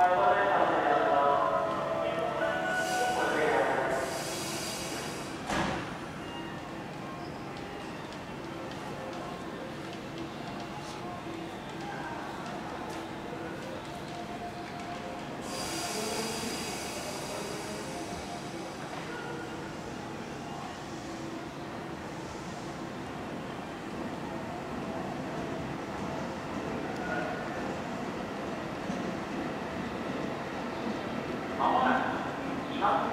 I want